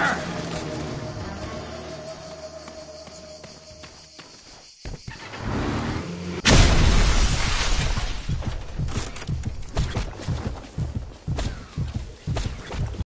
Sure.